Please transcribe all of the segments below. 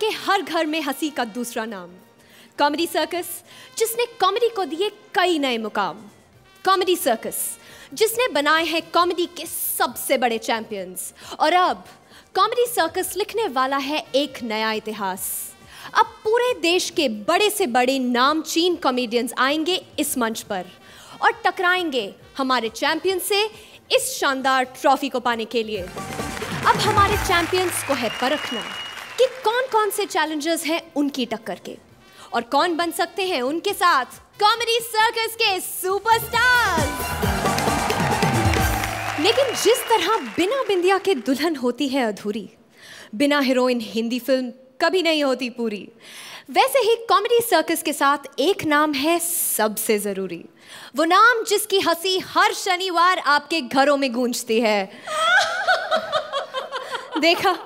के हर घर में हँसी का दूसरा नाम। कॉमेडी सर्कस जिसने कॉमेडी को दिए कई नए मुकाम। कॉमेडी सर्कस जिसने बनाए हैं कॉमेडी के सबसे बड़े चैंपियंस और अब कॉमेडी सर्कस लिखने वाला है एक नया इतिहास। अब पूरे देश के बड़े से बड़े नामचीन कॉमेडियंस आएँगे इस मंच पर। और टकराएँगे हमारे चैंपियन से इस शानदार ट्रॉफी को पाने के लिए। अब हमारे चैंपियंस को है परखना। कि कौन कौन से चैलेंजर्स हैं उनकी टक्कर के? और कौन बन सकते हैं उनके साथ कॉमेडी सर्कस के सुपरस्टार्स लेकिन जिस तरह बिना बिंदिया के दुल्हन होती है अधूरी, बिना हीरोइन हिंदी फ़िल्म कभी नहीं होती पूरी, वैसे ही कॉमेडी सर्कस के साथ एक नाम है सबसे ज़रूरी। वो नाम जिसकी हँसी हर शनिवार आपके घरों में गूंजती है। देखा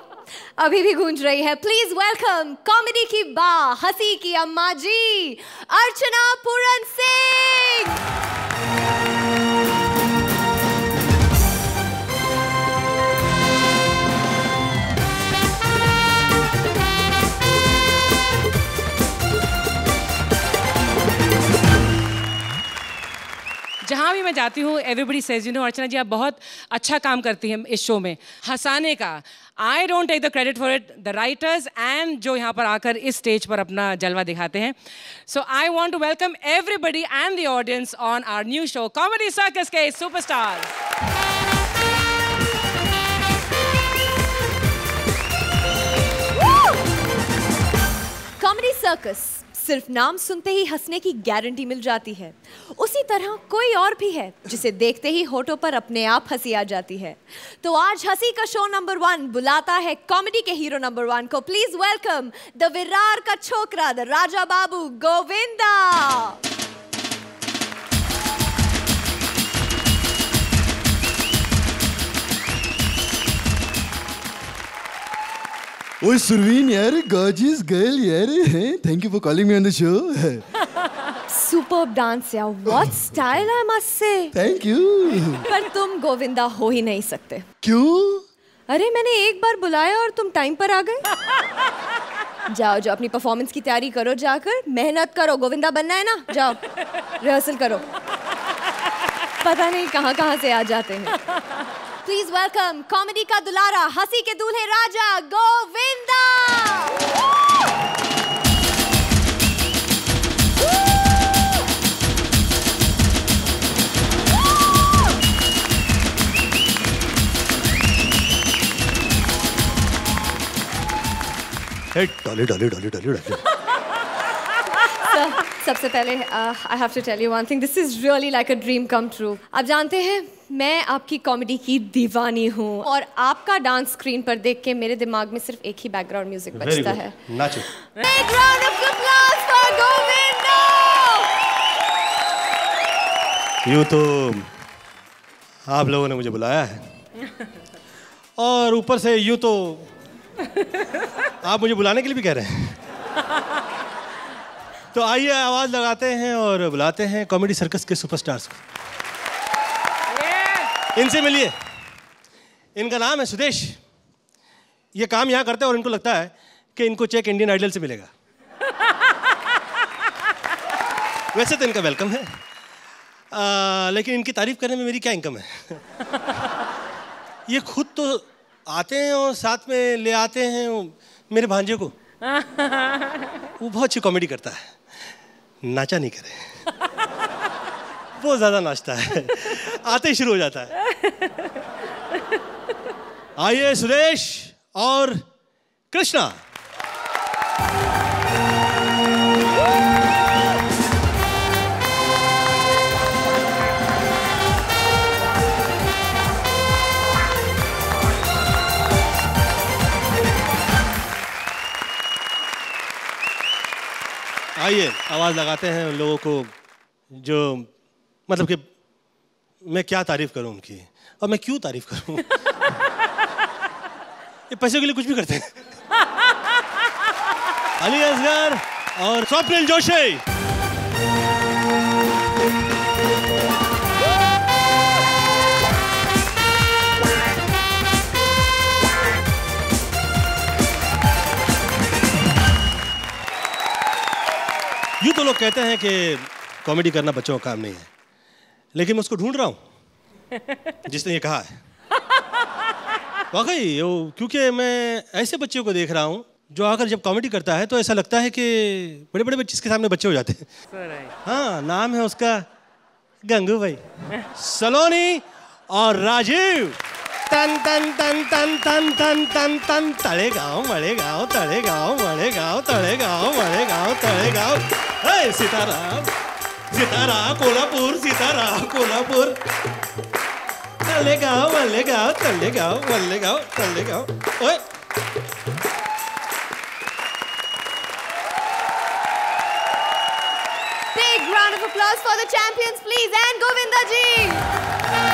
अभी भी गूंज रही है। प्लीज़ वेलकम कॉमेडी की बा, हसी की अम्मा जी, अर्चना पूरन सिंह। जाती हूँ everybody says you know Archana ji, आप बहुत अच्छा काम करती हैं इस शो में. हंसाने का। I don't take the credit for it the writers and जो यहाँ पर आकर इस स्टेज पर अपना जलवा दिखाते हैं। So I want to welcome everybody and the audience on our new show comedy circus के सुपरस्टार कॉमेडी सर्कस सिर्फ़ नाम सुनते ही हंसने की गारंटी मिल जाती है। उसी तरह कोई और भी है, जिसे देखते ही होठों पर अपने आप हँसी आ जाती है। तो आज हँसी का शो नंबर वन बुलाता है कॉमेडी के हीरो नंबर वन को। प्लीज़ वेलकम द विरार का छोकरा द राजा बाबू गोविंदा ओए सुरवीन यार गॉर्जियस गर्ल यार thank you for calling me on the show super dance या what style I must say? Thank you पर तुम गोविंदा हो ही नहीं सकते। क्यों? अरे मैंने एक बार बुलाया और तुम टाइम पर आ गए। जाओ जाओ अपनी परफॉर्मेंस की तैयारी करो जाकर मेहनत करो गोविंदा बनना है ना? जाओ रिहर्सल करो। पता नहीं कहाँ कहाँ से आ जाते हैं। प्लीज़ वेलकम कॉमेडी का दुलारा हँसी के दूल्हे राजा गोविंदा डॉली डॉली डॉली डॉली डॉली सबसे पहले I have to tell you one thing this is really like a dream come true आप जानते हैं मैं आपकी कॉमेडी की दीवानी हूँ और आपका डांस स्क्रीन पर देख के मेरे दिमाग में सिर्फ़ एक ही बैकग्राउंड म्यूज़िक बजता है। नाचो! यूँ तो आप लोगों ने मुझे बुलाया है। और ऊपर से यूँ तो आप मुझे बुलाने के लिए भी कह रहे हैं। तो आइए आवाज़ लगाते हैं और बुलाते हैं कॉमेडी सर्कस के सुपरस्टार्स को। इनसे मिलिए। इनका नाम है सुदेश। ये काम यहाँ करते हैं और इनको लगता है कि इनको चेक इंडियन आइडल से मिलेगा। वैसे तो इनका वेलकम है। आ, लेकिन इनकी तारीफ़ करने में मेरी क्या इनकम है? ये खुद तो आते हैं और साथ में ले आते हैं मेरे भांजे को। वो बहुत अच्छी कॉमेडी करता है। नाचा नहीं करे। बहुत ज़्यादा नाचता है। आते ही शुरू हो जाता है। आइए सुरेश और कृष्णा। आइए। आवाज़ लगाते हैं उन लोगों को जो मतलब कि मैं क्या तारीफ़ करूँ उनकी? और मैं क्यों तारीफ़ करूँ? ये पैसे के लिए कुछ भी करते हैं। अली असगर और स्वप्निल जोशी। कहते हैं कि कॉमेडी करना बच्चों का काम नहीं है लेकिन मैं उसको ढूंढ रहा हूँ जिसने ये कहा है। वाकई वो क्योंकि मैं ऐसे बच्चों को देख रहा हूँ जो आकर जब कॉमेडी करता है तो ऐसा लगता है कि बड़े बड़े बच्चे इसके सामने बच्चे हो जाते हैं। हाँ नाम है उसका गंगू भाई सलोनी और राजीव। तन तन तन तन तन तन तन तन। तड़ेगांव मड़ेगांव तड़ेगांव मड़ेगांव तड़ेगांव मड़ेगांव तड़ेगांव हे सीताराम सितारा कोल्हापूर सितारा कोल्हापूर। तळेगाव मल्लेगाव तळेगाव मल्लेगाव तळेगाव। ओय। Big round of applause for the champions, please, and Govinda ji.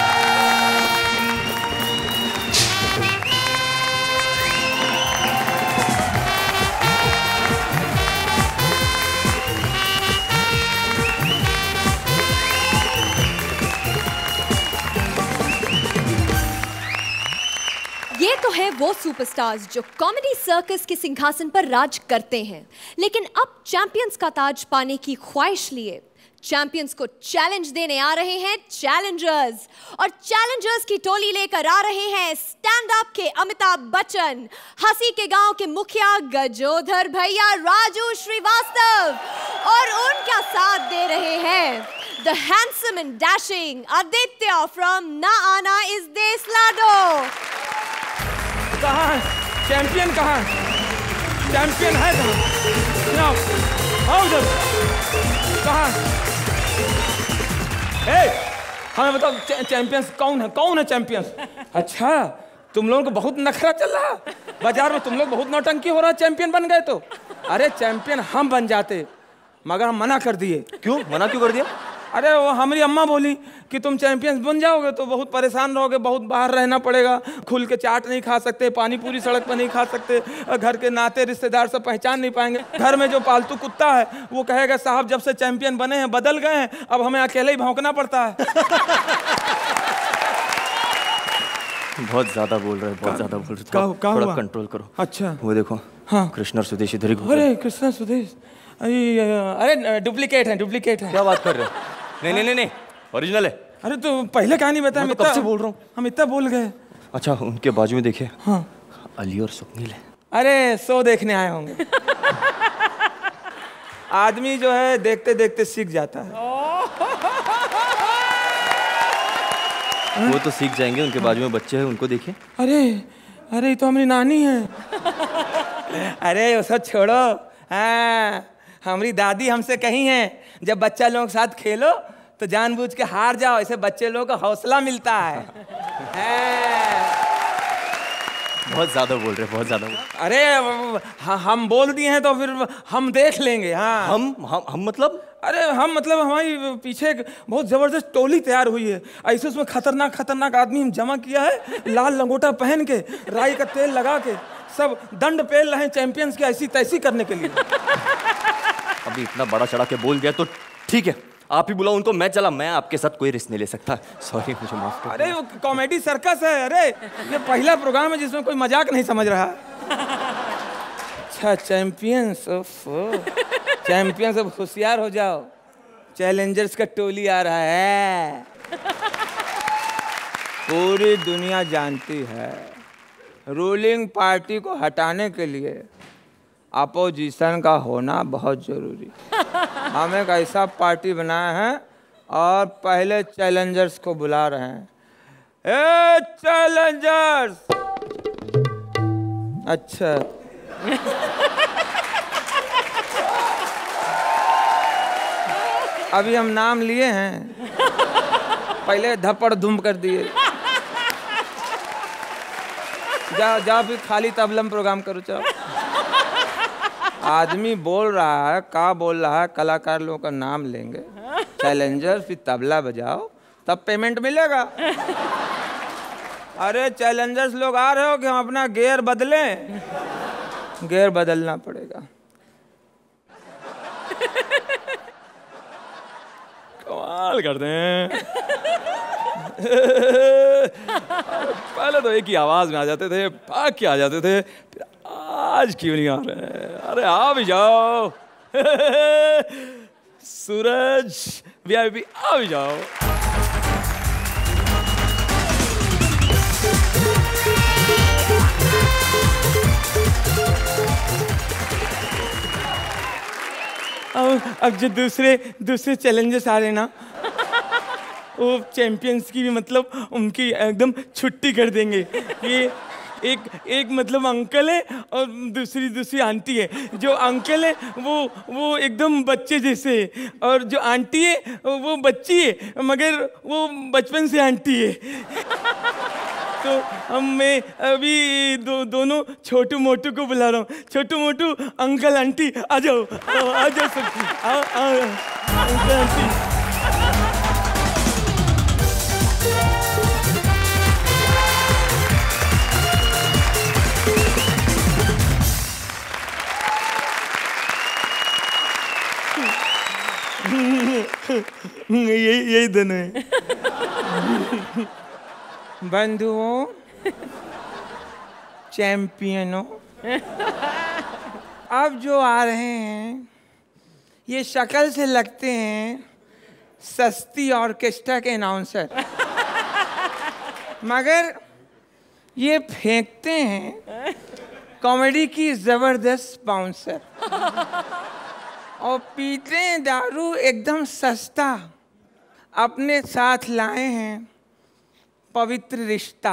तो है वो सुपरस्टार्स जो कॉमेडी सर्कस के सिंहासन पर राज करते हैं। लेकिन अब चैंपियंस का ताज पाने की ख्वाहिश लिए। चैंपियंस को चैलेंज देने आ रहे हैं चैलेंजर्स और चैलेंजर्स की टोली लेकर आ रहे हैं स्टैंड अप के अमिताभ बच्चन। हँसी के गाँव के मुखिया गजोधर भैया राजू श्रीवास्तव। और उनका साथ दे रहे हैं the handsome and dashing Aditya from ना आना इस देश लाडो। कहाँ है? चैंपियन कहाँ है? चैंपियन है कहाँ? आओ उधर। कहाँ है? हमें बताओ चैंपियंस कौन है? कौन है चैंपियंस अच्छा तुम लोगों को बहुत नखरा चल रहा। बाज़ार में तुम लोग बहुत नौटंकी हो रहा चैंपियन बन गए तो। अरे चैंपियन हम बन जाते, मगर हम मना कर दिए। क्यों? मना क्यों कर दिया? अरे वो हमारी अम्मा बोली कि तुम चैंपियंस बन जाओगे तो बहुत परेशान रहोगे बहुत बाहर रहना पड़ेगा। खुल के चाट नहीं खा सकते पानी पूरी सड़क पर नहीं खा सकते घर के नाते रिश्तेदार सब पहचान नहीं पाएँगे। घर में जो पालतू कुत्ता है वो कहेगा साहब जब से चैंपियन बने हैं बदल गए हैं अब हमें अकेले ही भौंकना पड़ता है। बहुत ज़्यादा बोल रहे हो बहुत ज़्यादा बोल रहे हो। थोड़ा-? कंट्रोल करो। अच्छा। वो देखो हाँ। कृष्णा सुदेश इधर ही। अरे कृष्णा सुदेश। अरे डुप्लीकेट है डुप्लीकेट है। क्या बात कर रहे हो? नहीं नहीं नहीं ओरिजिनल है। अरे तो पहले कहा नहीं बताया मैं तो कब से बोल रहा हूँ। हम इतना बोल गए। अच्छा उनके बाजू में देखिए। हाँ। अली और स्वप्निल है। अरे शो देखने आए होंगे। आदमी जो है देखते देखते सीख जाता है। वो तो सीख जाएँगे उनके बाजू में बच्चे हैं उनको देखिए। अरे अरे ये तो हमारी नानी है। अरे वो सब छोड़ो। हाँ। हमारी दादी हमसे कही हैं। जब बच्चा लोगों के साथ खेलो तो जानबूझ के हार जाओ। ऐसे बच्चे लोगों को हौसला मिलता है। बहुत ज़्यादा बोल रहे हैं बहुत ज़्यादा रहे। हैं। अरे हम बोल दिए हैं तो फिर हम देख लेंगे हाँ। हम हम हम मतलब? अरे हम मतलब हमारी पीछे बहुत ज़बरदस्त टोली तैयार हुई है। ऐसे उसमें खतरनाक खतरनाक आदमी हम जमा किया है लाल लंगोटा पहन के राई का तेल लगा के सब दंड पेल रहे हैं चैंपियंस की ऐसी तैसी करने के लिए। अभी इतना बड़ा चढ़ा के बोल दिया तो ठीक है। आप ही बुलाओ उनको मैं चला मैं आपके साथ कोई रिस्क नहीं ले सकता। सॉरी मुझे माफ़ कर अरे वो कॉमेडी सर्कस है अरे ये पहला प्रोग्राम है जिसमें कोई मज़ाक नहीं समझ रहा। अच्छा चैंपियंस ऑफ़ चैंपियंस अब होशियार हो जाओ। चैलेंजर्स का टोली आ रहा है। पूरी दुनिया जानती है। रूलिंग पार्टी को हटाने के लिए अपोजिशन का होना बहुत ज़रूरी। हम एक ऐसा पार्टी बनाए हैं और पहले चैलेंजर्स को बुला रहे हैं। ए, चैलेंजर्स! अच्छा। अभी हम नाम लिए हैं। पहले धप्पड़ धुम कर दिए। जाओ जाओ, फिर खाली तबलम प्रोग्राम करो चलो आदमी बोल रहा है, का बोल रहा है, कलाकार लोगों का नाम लेंगे। चैलेंजर फिर तबला बजाओ, तब पेमेंट मिलेगा। अरे चैलेंजर्स लोग आ रहे हो कि हम अपना गेयर बदलें? गेयर बदलना पड़ेगा। कमाल करते हैं। पहले तो एक ही आवाज़ में आ जाते थे, भाग के आ जाते थे आज क्यों नहीं आ रहे? अरे आ भी जाओ। सूरज वीआईपी आ भी जाओ। अब अब जो दूसरे दूसरे चैलेंजेस आ रहे ना, वो चैंपियंस की भी मतलब उनकी एकदम छुट्टी कर देंगे। ये एक एक मतलब अंकल है और दूसरी दूसरी आंटी है। जो अंकल है वो वो एकदम बच्चे जैसे है। और जो आंटी है वो बच्ची है मगर वो बचपन से आंटी है। तो हम मैं अभी दो, दोनों छोटू मोटू को बुला रहा हूँ। छोटू मोटू अंकल आंटी आ जाओ। आ जाओ सब। आओ आओ अंकल आंटी। यही यही दोनों है। बंधुओं, चैंपियनों, अब जो आ रहे हैं, ये शक्ल से लगते हैं सस्ती ऑर्केस्ट्रा के अनाउंसर मगर ये फेंकते हैं कॉमेडी की ज़बरदस्त बाउंसर और पीते हैं दारू एकदम सस्ता अपने साथ लाए हैं पवित्र रिश्ता।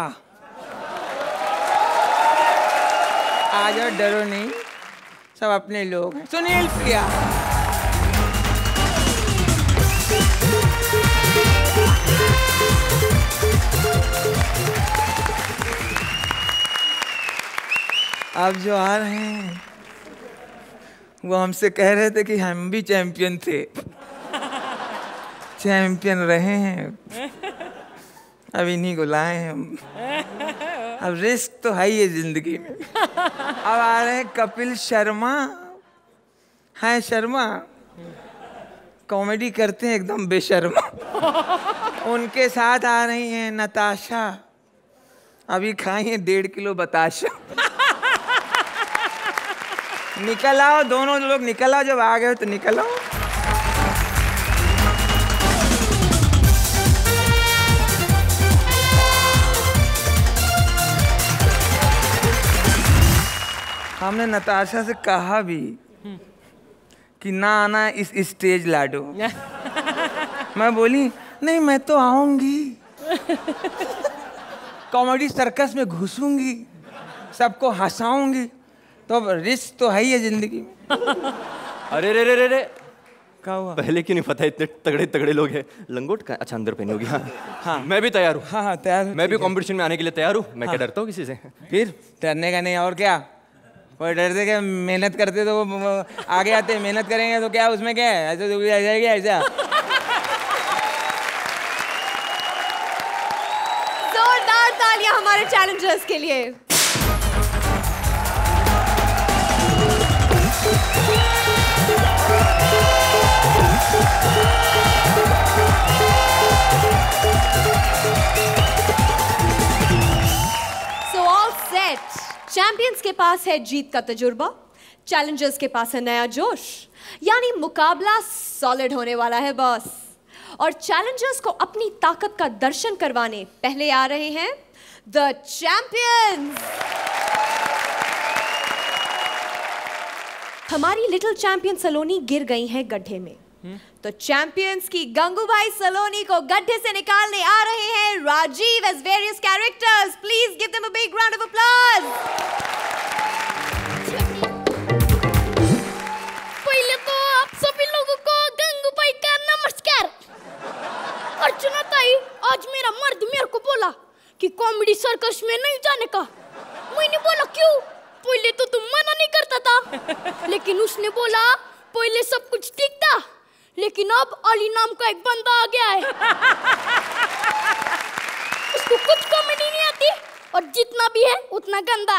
आ जाओ डरो नहीं, सब अपने लोग हैं। सुनील प्रिया। अब जो आ रहे हैं वो हमसे कह रहे थे कि हम भी चैंपियन थे। चैंपियन रहे हैं। अब इन्हीं को लाए हैं हम। अब रिस्क तो है ही ज़िंदगी में। अब आ रहे हैं कपिल शर्मा। हैं शर्मा। कॉमेडी करते हैं एकदम बेशर्मा। उनके साथ आ रही हैं नताशा। अभी खाई हैं डेढ़ किलो बताशा। निकल आओ दोनों लोग निकल आओ जब आ गए हो तो निकल आओ। हमने नताशा से कहा भी कि ना आना इस स्टेज लाडो। मैं बोली नहीं मैं तो आऊँगी। कॉमेडी सर्कस में घुसूँगी सबको हंसाऊँगी तो अब रिस्क तो है ही है ज़िंदगी में। अरे रे रे रे रे। क्या हुआ? पहले क्यों नहीं पता इतने तगड़े तगड़े लोग हैं। लंगोट का अच्छा अंदर पहनी होगी हाँ हाँ। मैं भी तैयार हूँ। हाँ हाँ तैयार मैं भी कंपटीशन में आने के लिए तैयार हूँ। मैं क्या डरता हूँ किसी से? फिर? डरने का नहीं और क्या? कोई डरते क्या मेहनत करते तो वो आगे आते मेहनत करेंगे तो क्या उसमें क्या है? ऐसा तो ऐसा है क्या ऐसा। जोरदार तालियाँ हमारे चैलेंजर्स के लिए। चैंपियंस के पास है जीत का तजुर्बा चैलेंजर्स के पास है नया जोश, यानी मुकाबला सॉलिड होने वाला है बॉस। और चैलेंजर्स को अपनी ताकत का दर्शन करवाने पहले आ रहे हैं द चैंपियंस हमारी लिटिल चैंपियन सलोनी गिर गई हैं गड्ढे में। तो चैंपियंस की गंगूबाई सलोनी को गड्ढे से निकालने आ रहे हैं Rajiv as various characters please give them a big round of applause पहले तो आप सभी लोगों को गंगूबाई का नमस्कार। अर्चना ताई, आज मेरा मर्द मेरे को बोला कि कॉमेडी सर्कस में नहीं जाने का। मैंने बोला, क्यों? पहले तो तुम मना नहीं करता था। लेकिन उसने बोला, पहले सब कुछ ठीक था। लेकिन अब अली नाम का एक बंदा आ गया है। उसको कुछ कॉमेडी नहीं आती। और जितना भी है उतना गंदा।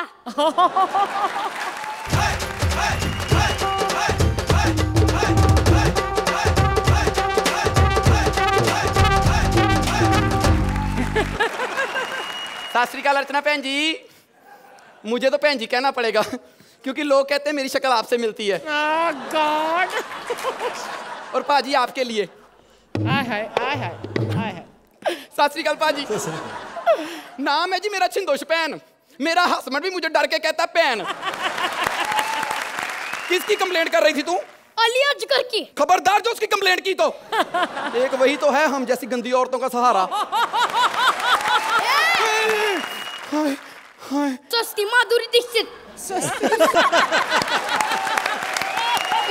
सत श्रीकाल अर्चना भैन जी। मुझे तो भैन जी कहना पड़ेगा क्योंकि लोग कहते हैं मेरी शक्ल आपसे मिलती है। और पाजी आपके लिए। आय हाय आय हाय आय हाय। सत श्री अकाल पाजी। नाम है जी मेरा छिंदोश पैन। मेरा हस्बैंड भी मुझे डर के कहता पैन। किसकी कंप्लेंट कर रही थी तू? अली अजगर की। खबरदार जो उसकी कंप्लेंट की तो। एक वही तो है हम जैसी गंदी औरतों का सहारा। हाय हाय। सस्ती माधुरी दीक्षित।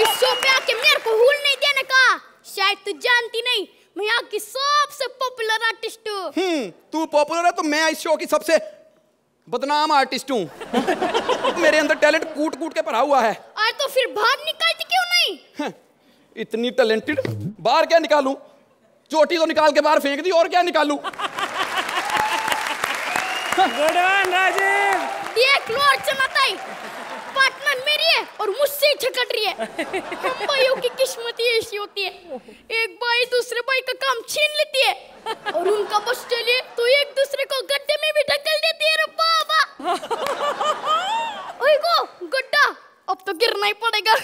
इस शो पे आके मेरे को हुल नहीं देने का। शायद तू जानती नहीं मैं यहाँ की सबसे पॉपुलर आर्टिस्ट हूँ। हम्म तू पॉपुलर है तो मैं इस शो की सबसे बदनाम आर्टिस्ट हूँ। मेरे अंदर टैलेंट कूट कूट के भरा हुआ है। और तो फिर बाहर निकलती क्यों नहीं? इतनी टैलेंटेड बाहर क्या निकालू? चोटी तो निकाल के बाहर फेंक दी और क्या निकालू? Good one Rajiv. देख लो अर्चना ताई पार्टनर मेरी है और मुझसे ही झकट रही है हम भाइयों की किस्मत ही ऐसी होती है। एक भाई दूसरे भाई का काम छीन लेती है और उनका बस चलिए तो एक दूसरे को गड्ढे में भी ढकल देती है बाबा। गड्ढा अब तो गिरना ही पड़ेगा।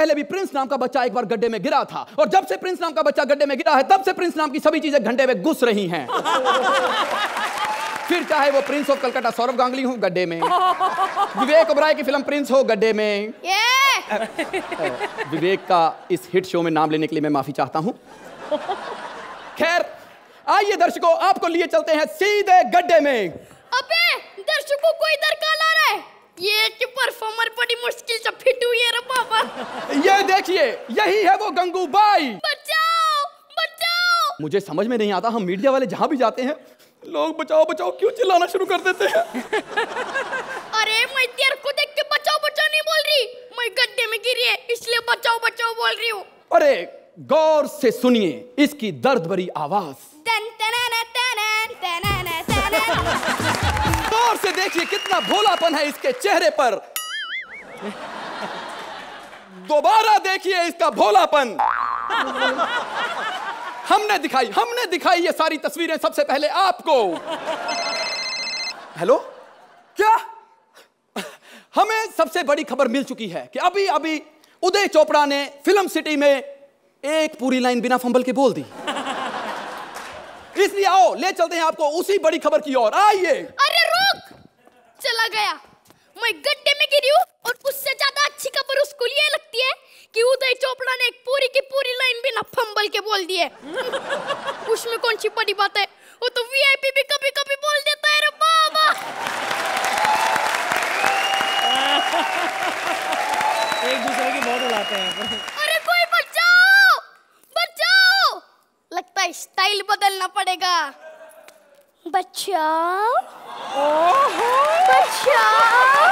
पहले भी प्रिंस नाम का बच्चा एक बार गड्ढे में गिरा था और जब से प्रिंस नाम का बच्चा गड्ढे में गिरा है तब से प्रिंस नाम की सभी चीज़ें घंटे में घुस रही हैं। फिर चाहे वो प्रिंस ऑफ़ कलकत्ता सौरभ गांगुली हो गड्ढे में विवेक ओबराय की फ़िल्म प्रिंस हो गड्ढे में। ये! विवेक का इस हिट शो में नाम लेने के लिए मैं माफ़ी चाहता हूँ। खैर आइए दर्शकों आपको लिए चलते हैं सीधे गड्ढे में। अबे दर्शकों को इधर कहाँ ला रहा है ये कि परफॉर्मर बड़ी मुश्किल से फिट हुई है रे बाबा। ये देखिए यही है वो गंगूबाई बचाओ बचाओ। मुझे समझ में नहीं आता हम मीडिया वाले जहाँ भी जाते हैं लोग बचाओ बचाओ क्यों चिल्लाना शुरू कर देते हैं? अरे मैं तेरे को देख के बचाओ बचाओ नहीं बोल रही। मैं गड्ढे में गिरी है इसलिए बचाओ बचाओ बोल रही हूँ। अरे गौर से सुनिए इसकी दर्द भरी आवाज़। तन देखिए कितना भोलापन है इसके चेहरे पर। दोबारा देखिए इसका भोलापन। हमने दिखाई हमने दिखाई ये सारी तस्वीरें सबसे पहले आपको। हेलो? क्या? हमें सबसे बड़ी खबर मिल चुकी है कि अभी अभी उदय चोपड़ा ने फ़िल्म सिटी में एक पूरी लाइन बिना फंबल के बोल दी। इसलिए आओ, ले चलते हैं आपको उसी बड़ी खबर की ओर। आइए। अरे चला गया। मैं गड्ढे में गिरी हूँ और उससे ज़्यादा अच्छी खबर उसको ये लगती है कि उदय चोपड़ा ने एक पूरी की पूरी लाइन बिना फंबल के बोल दी है। उसमें कौन सी बड़ी बात है? वो तो वीआईपी भी कभी कभी बोल देता है रे बाबा! एक दूसरे की बहुत उड़ाते हैं अरे कोई बचाओ! बचाओ! लगता है स्टाइल बदलना पड़ेगा। बचाओ बचाओ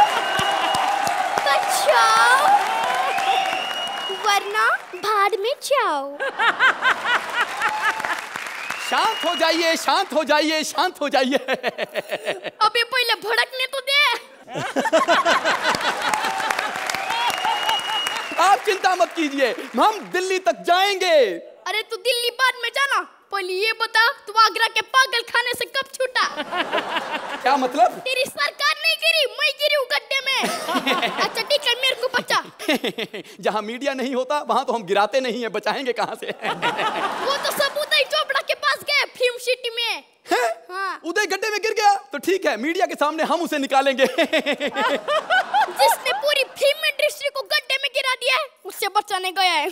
बचाओ वरना भाड़ में जाओ। शांत हो जाइए शांत हो जाइए शांत हो जाइए। अबे पहले भड़कने तो दे। आप चिंता मत कीजिए हम दिल्ली तक जाएँगे। अरे तू दिल्ली बाद में जाना। पहले ये बता तू आगरा के पागल खाने से कब छूटा? क्या मतलब? तेरी सरकार नहीं गिरी मैं गिरी गड्ढे में। अच्छा ठीक है मेरे को बचा। जहाँ मीडिया नहीं होता वहाँ तो हम गिराते नहीं है बचाएँगे कहाँ से? वो तो सब उदय चोपड़ा के पास गए फ़िल्म सिटी में। हाँ। उदय गड्ढे में गिर गया? तो ठीक है मीडिया के सामने हम उसे निकालेंगे। जिसने पूरी फ़िल्म इंडस्ट्री को गड्ढे में गिरा दिया है उससे बचाने गया है।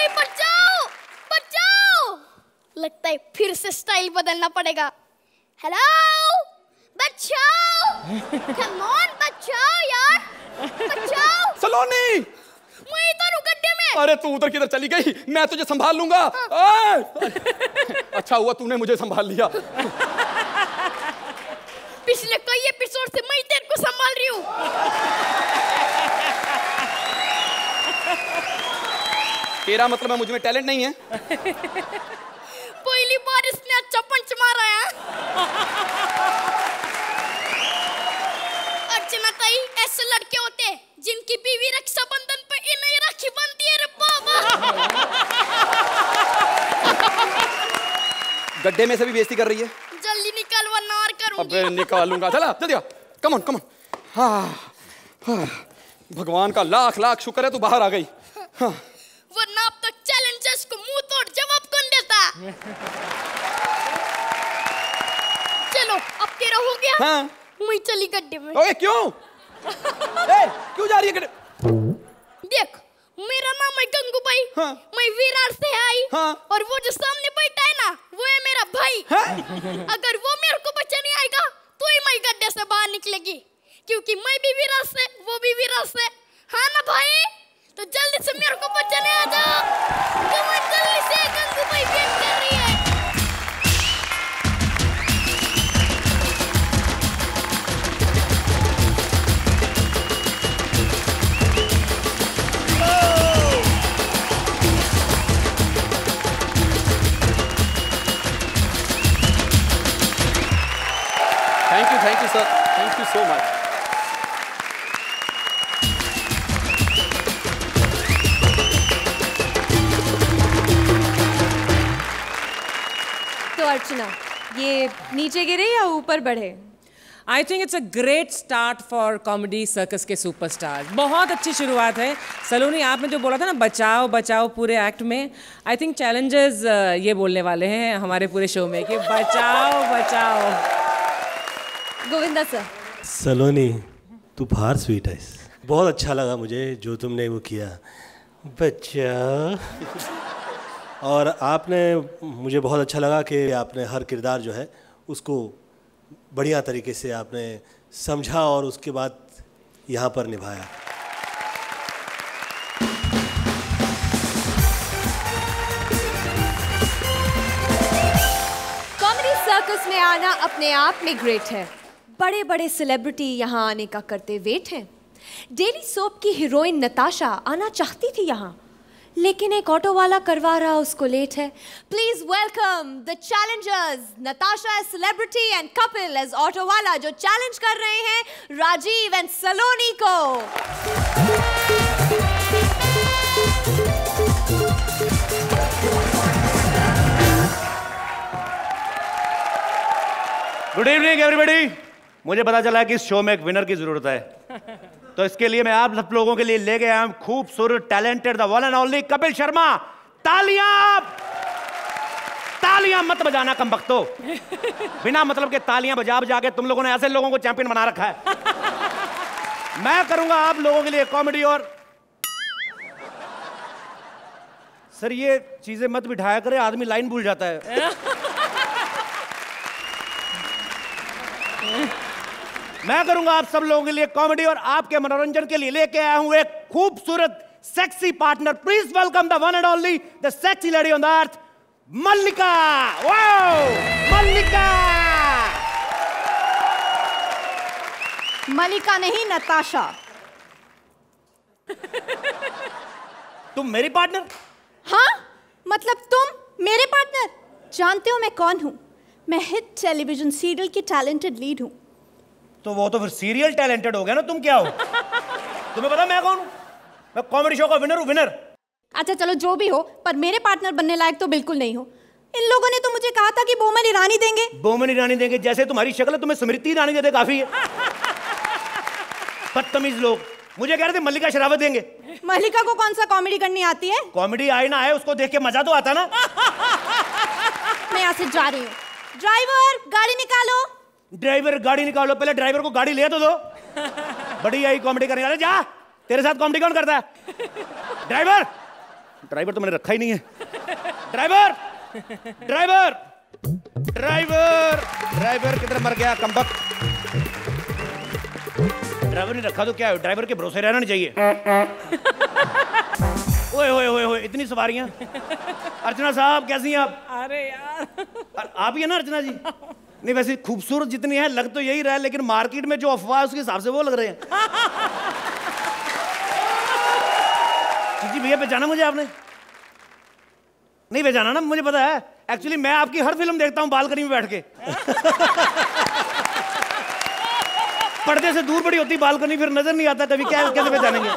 कोई बचाओ बचाओ लगता है फिर से स्टाइल बदलना पड़ेगा। हेलो बचाओ कम ऑन बचाओ यार। बचाओ सलोनी! मैं इधर हूँ गड्ढे में। अरे तू उधर किधर चली गई। मैं तुझे संभाल लूँगा। आ! अच्छा हुआ तूने मुझे संभाल लिया। पिछले कई एपिसोड से मैं तेरे को संभाल रही हूँ। तेरा मतलब है मुझमें टैलेंट नहीं है। पहली बार इसने अच्छा पंच मारा है। अर्चना ताई ऐसे लड़के होते जिनकी बीवी रक्षाबंधन पे इन्हें राखी बांधती है रे बाबा। गड्ढे में से भी बेइज्जती कर रही है। जल्दी निकल वरना और करूँगी। अबे निकालूँगा। चला जल्दी आ कम ऑन कम ऑन हाँ हाँ। भगवान का लाख लाख शुक्र है तू बाहर आ गई। हाँ। वरना अब तक चैलेंजर्स को मुँह तोड़ जवाब कौन देता? चलो अब तेरा हो गया। हाँ। मैं चली गड्ढे में। ओए क्यों? ए क्यों जा रही है गड्ढे? देख मेरा नाम है गंगूबाई हाँ। मैं विरार से आई। हाँ। और वो जो सामने बैठा है ना वो है मेरा भाई। हैं? अगर वो मेरे को बचा नहीं आएगा तो ही मैं गड्ढे से बाहर निकलेगी। क्योंकि मैं भी विरार से वो भी विरार से। हाँ ना भाई? तो जल्दी से मेरे को बचाने आ जाओ। on, जल्दी से गंगूबाई वेट कर रही है। Thank you thank you sir Archana ये नीचे गिरे या ऊपर बढ़े? I think it's a great start for comedy circus के सुपरस्टार बहुत अच्छी शुरुआत है। सलोनी आपने जो बोला था ना बचाओ बचाओ पूरे एक्ट में आई थिंक चैलेंजर्स ये बोलने वाले हैं हमारे पूरे शो में कि बचाओ बचाओ। गोविंदा सर। सलोनी तू फार स्वीट है। बहुत अच्छा लगा मुझे जो तुमने वो किया। बच्चा और आपने, मुझे बहुत अच्छा लगा कि आपने हर किरदार जो है, उसको बढ़िया तरीके से आपने समझा और उसके बाद यहाँ पर निभाया। कॉमेडी सर्कस में आना अपने आप में ग्रेट है। बड़े बड़े सेलिब्रिटी यहाँ आने का करते वेट हैं। डेली सोप की हीरोइन नताशा आना चाहती थी यहाँ। लेकिन एक ऑटो वाला करवा रहा उसको लेट है। Please welcome the challengers Natasha as celebrity and Kapil as auto वाला जो चैलेंज कर रहे हैं राजीव एंड सलोनी को। गुड इवनिंग एवरीबॉडी मुझे पता चला कि इस शो में एक विनर की ज़रूरत है। तो इसके लिए मैं आप सब लोगों के लिए ले गया हूँ खूबसूरत talented the one and only Kapil Sharma. तालियाँ तालियाँ मत बजाना कम बख्तो बिना मतलब के तालियाँ बजा बजा के तुम लोगों ने ऐसे लोगों को चैंपियन बना रखा है। मैं करूँगा आप लोगों के लिए कॉमेडी और सर ये चीज़ें मत बिठाया करे आदमी लाइन भूल जाता है। मैं करूँगा आप सब लोगों के लिए कॉमेडी और आपके मनोरंजन के लिए लेके आया हूँ एक खूबसूरत sexy partner please welcome the one and only the sexy lady on the earth Mallika wow Mallika Mallika नहीं नताशा। तुम मेरी पार्टनर हाँ? मतलब तुम मेरे पार्टनर जानते हो मैं कौन हूँ? मैं हिट टेलीविज़न सीरियल की टैलेंटेड लीड हूँ। तो वो तो फिर सीरियल टैलेंटेड हो गया ना तुम क्या हो? तुम्हें पता मैं कौन हूँ? मैं कॉमेडी शो का विनर हूँ विनर अच्छा चलो जो भी हो पर मेरे पार्टनर बनने लायक तो बिल्कुल नहीं हो। इन लोगों ने तो मुझे कहा था कि बोमन ईरानी देंगे। बोमन ईरानी देंगे जैसे तुम्हारी शक्ल है तुम्हें स्मृति ईरानी दे दे काफ़ी है। बदतमीज लोग। मुझे कह रहे थे मल्लिका शरावत देंगे। मल्लिका को कौन सा कॉमेडी करनी आती है? कॉमेडी आए ना आए उसको देख के मज़ा तो आता ना। मैं यहाँ से जा रही हूँ। ड्राइवर गाड़ी निकालो। ड्राइवर गाड़ी निकालो पहले ड्राइवर को गाड़ी ले तो दो। बड़ी आई कॉमेडी करने वाले जा तेरे साथ कॉमेडी कौन करता है? ड्राइवर! ड्राइवर तो मैंने रखा ही नहीं है। ड्राइवर! ड्राइवर! ड्राइवर! ड्राइवर किधर मर गया कंबक ड्राइवर ने रखा तो क्या है? ड्राइवर के भरोसे रहना नहीं चाहिए। ओए ओए ओए ओए इतनी सवारियाँ। अर्चना साहब कैसी हैं आप? अरे यार। आप ही है ना अर्चना जी? नहीं, वैसे खूबसूरत जितनी है, लग तो यही रहा है, लेकिन मार्केट में जो अफवाह उसके हिसाब से वो लग रहे हैं। जी भैया, पहचाना मुझे आपने? नहीं, पहचाना ना, मुझे पता है। एक्चुअली मैं आपकी हर फ़िल्म देखता हूँ, बालकनी में बैठ के। पर्दे से दूर बड़ी होती, बालकनी, फिर नज़र नहीं आता, कभी क्या, कैसे पहचानेंगे?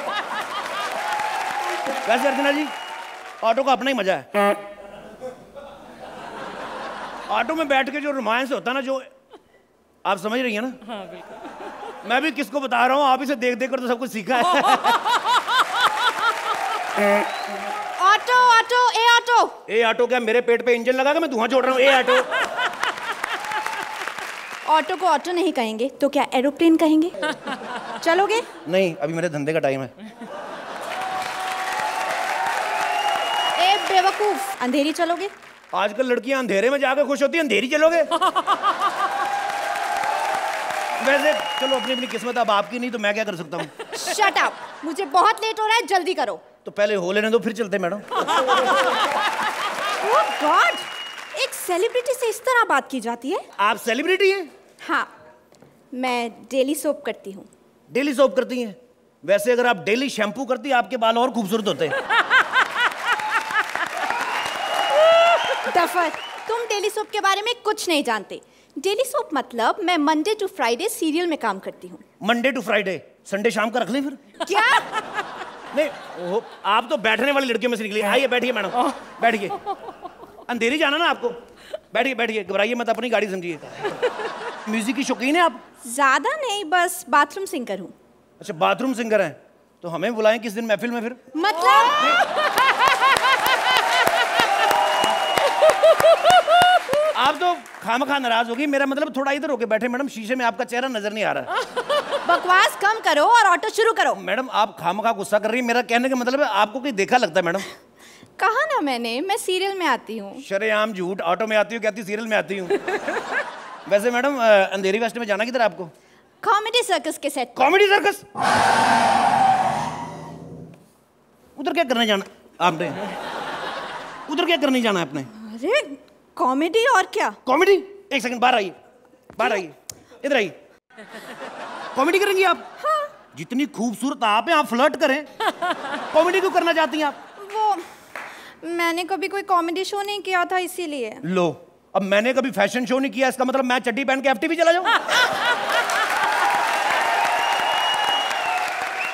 वैसे अर्चना जी, ऑटो का अपना ही मज़ा है। ऑटो में बैठ के जो रोमांस होता है ना जो आप समझ रही हैं ना? हाँ बिल्कुल। मैं भी किसको बता रहा हूँ आप इसे देख देख कर तो सब कुछ सीखा है। ऑटो ऑटो ए ऑटो। ए ऑटो क्या मेरे पेट पे इंजन लगा के मैं धुआँ छोड़ रहा हूँ? ए ऑटो। ऑटो को ऑटो नहीं कहेंगे तो क्या एरोप्लेन कहेंगे? चलोगे? नहीं अभी मेरे धंधे का टाइम है। ए बेवकूफ़। अंधेरी चलोगे? आजकल लड़कियाँ अंधेरे में जाकर खुश होती हैं अंधेरी चलोगे? वैसे चलो अपनी अपनी किस्मत अब आपकी नहीं तो मैं क्या कर सकता हूँ? शट अप मुझे बहुत लेट हो रहा है जल्दी करो। तो पहले हो लेने दो फिर चलते मैडम। ओह गॉड एक सेलिब्रिटी से इस तरह बात की जाती है? आप सेलिब्रिटी हैं? हाँ मैं डेली सोप करती हूँ। डेली सोप करती हैं? वैसे अगर आप डेली शैम्पू करती आपके बाल और खूबसूरत होते डफर तुम डेली सोप के बारे में कुछ नहीं जानते। डेली सोप मतलब मैं मंडे टू फ्राइडे सीरियल में काम करती हूँ। मंडे टू फ्राइडे संडे शाम का रख लें फिर। क्या? नहीं आप तो बैठने वाली लड़कियों में से निकली। आइए बैठिए मैडम। बैठिए। अंधेरी जाना ना आपको। बैठिए बैठिए। घबराइए मत अपनी गाड़ी समझिए। म्यूज़िक की शौकीन है आप? ज़्यादा नहीं बस बाथरूम सिंगर हूँ। अच्छा बाथरूम सिंगर हैं। तो हमें बुलाएँ किस दिन महफिल में फिर? मतलब? आप तो खाम खा नाराज़ होगी। मेरा मतलब थोड़ा इधर होके बैठे मैडम शीशे में आपका चेहरा नज़र नहीं आ रहा। बकवास कम करो और ऑटो शुरू करो। मैडम आप खाम खा गुस्सा कर रही हैं। मेरा कहने का मतलब है आपको कोई देखा लगता है मैडम? कहा ना मैंने मैं सीरियल में आती हूँ। शरेआम झूठ ऑटो में आती हूँ कहती सीरियल में आती हूँ। वैसे मैडम अंधेरी वेस्ट में जाना किधर आपको? कॉमेडी सर्कस के सेट कॉमेडी सर्कस उधर क्या करने जाना आपने? उधर क्या करने जाना है आपने? अरे कॉमेडी और क्या? कॉमेडी? एक सेकंड बाहर आइए बाहर आइए इधर आइए। कॉमेडी करेंगी आप? हाँ। जितनी खूबसूरत आप हैं आप फ्लर्ट करें। कॉमेडी क्यों करना चाहती हैं आप? वो मैंने कभी कोई कॉमेडी शो नहीं किया था इसीलिए। लो अब मैंने कभी फ़ैशन शो नहीं किया इसका मतलब मैं चड्डी पहन के एफटीवी चला जाऊँ?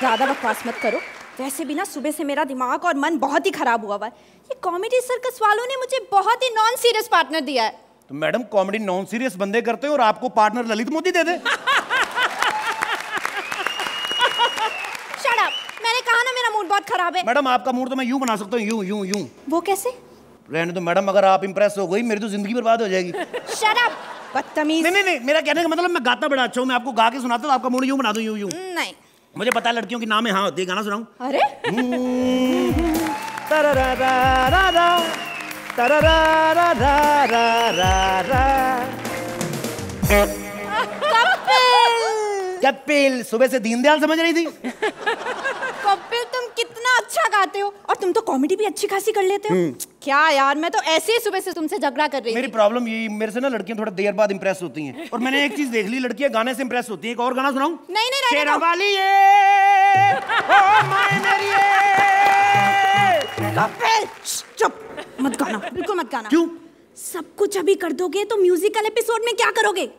ज़्यादा बकवास मत करो। वैसे भी ना सुबह से मेरा दिमाग और मन बहुत ही खराब हुआ हुआ है। ये कॉमेडी सर्कस वालों ने मुझे बहुत ही नॉन सीरियस पार्टनर दिया है। तो मैडम कॉमेडी नॉन सीरियस बंदे करते हो और आपको पार्टनर ललित मोदी दे दे। शट अप मैंने कहा ना मेरा मूड बहुत खराब है। मैडम आपका मूड तो मैं यूँ बना सकता हूँ यूँ यूँ यूँ। वो कैसे? रहने दो मैडम अगर आप इंप्रेस हो गई मेरी तो ज़िंदगी बर्बाद हो जाएगी। शट अप बदतमीज। नहीं नहीं नहीं मेरा कहने का मतलब मैं गाता बड़ा अच्छा हूँ मैं आपको गा के सुनाता हूँ आपका मूड यूँ बना दूँ यूँ यूँ। नहीं। मुझे पता है लड़कियों के नाम है हाँ होती है गाना सुनाऊं? अरे? तररारारारा, कपिल सुबह से दीनदयाल समझ रही थी? अच्छा गाते हो और तुम तो कॉमेडी भी अच्छी खासी कर लेते हो। क्या यार मैं तो ऐसे ही सुबह से तुमसे झगड़ा कर रही मेरी प्रॉब्लम यही मेरे से ना लड़कियाँ थोड़ा देर बाद इंप्रेस होती हैं। और मैंने एक चीज़ देख ली लड़कियाँ गाने से इंप्रेस होती हैं। एक और गाना सुनाऊं? नहीं नहीं रहने शेरा वाली ये। ओ माय मेरी ये। कपिल चुप। मत गाना बिल्कुल मत गाना। क्यों? सब कुछ अभी कर दोगे तो म्यूजिकल एपिसोड में क्या करोगे?